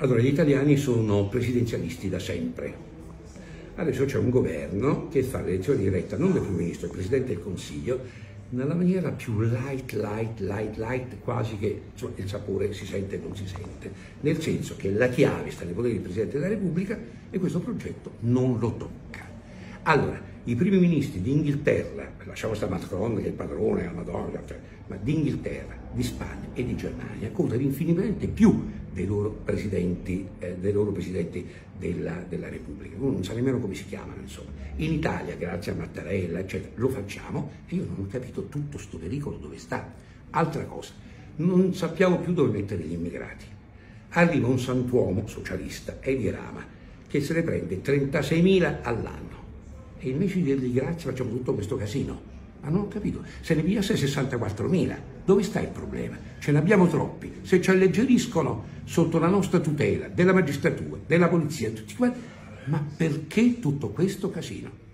Allora, gli italiani sono presidenzialisti da sempre. Adesso c'è un governo che fa l'elezione diretta non del primo ministro, del presidente del Consiglio, nella maniera più light, light, light, light, quasi che insomma, il sapore si sente e non si sente, nel senso che la chiave sta nei poteri del Presidente della Repubblica e questo progetto non lo tocca. Allora, i primi ministri d'Inghilterra, lasciamo stare Macron che è il padrone, la Madonna, cioè, ma d'Inghilterra, di Spagna e di Germania contano infinitamente più dei loro presidenti, eh, dei loro presidenti della, della, Repubblica. Uno non sa nemmeno come si chiamano, insomma. In Italia, grazie a Mattarella, eccetera, lo facciamo e io non ho capito tutto sto pericolo dove sta. Altra cosa, non sappiamo più dove mettere gli immigrati. Arriva un santuomo socialista, Edi Rama, che se ne prende 36.000 all'anno e invece di dirgli grazie facciamo tutto questo casino. Ma non ho capito, se ne pigliasse 64.000, dove sta il problema? Ce ne abbiamo troppi, se ci alleggeriscono sotto la nostra tutela, della magistratura, della polizia, tutti quanti, ma perché tutto questo casino?